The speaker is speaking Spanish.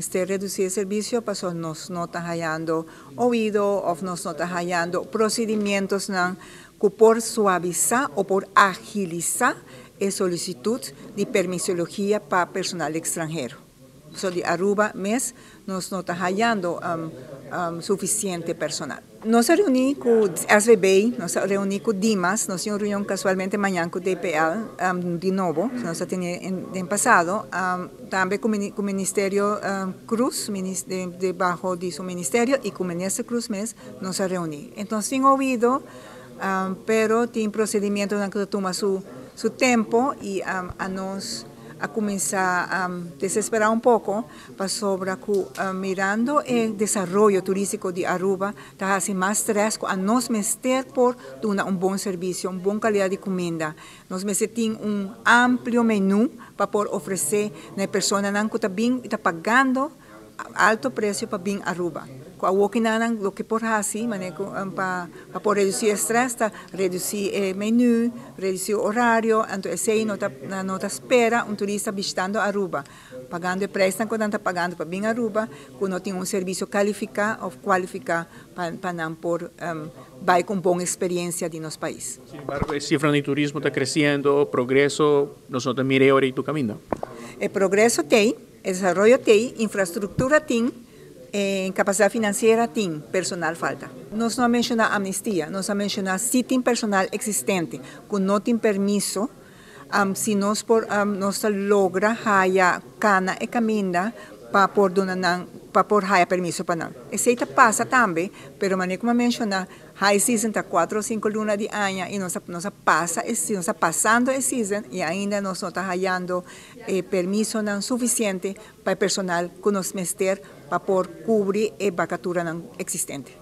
Este reducir el servicio pasó nos no hallando oído o nos no hallando procedimientos que por suavizar o por agilizar la solicitud de permisología para personal extranjero. So, de Aruba mes nos no está hallando um, um, suficiente personal. Nos reuní con SVB, nos reuní con Dimas, nos hicimos reunión casualmente mañana con DPL um, de nuevo, nos tenía en, en pasado, um, también con el Ministerio um, Cruz, de, debajo de su ministerio, y con Ministro Cruz mes nos reuní. Entonces, sin oído, um, pero tiene procedimiento que toma su, su tiempo y a nos a começar a desesperar um pouco para sobre que, uh, mirando o desenvolvimento turístico de Aruba, está assim mais stress a nós mestre por dar um bom serviço, uma boa qualidade de comida. Nós tem um amplo menu para poder oferecer na pessoa que está bem está pagando alto preço para vir a Aruba. Kuawaki na ng lo que por hasi, ko um, pa, por reducir ta reducir eh, menu, reducir horário, anto esse nota nota espera um turista visitando Aruba, pagando o preço que está pagando para vir a Aruba, quando tem um serviço qualificado ou qualificado para pa não por um, vai com boa experiência de nosso país. Sin embargo, a cifra de turismo está creciendo, progreso, nosotros mire ahora y tu camino. O progresso tem, o desenvolvimento tem, infraestrutura tem, em capacidade financeira tem, personal falta. Nós não mencionamos amnistia, nós mencionamos se tem personal existente, que não tem permisso, um, se por, um, nós logra haya cana e caminda para por donar para por haya permiso para não. Esse passa também, pero maneira como menciona, high season está quatro ou cinco lunas de ano e nós nós passa esse nós passando esse season e ainda não está hallando eh, permiso não suficiente para o personal que nos mester para por cobrir a vacatura existente.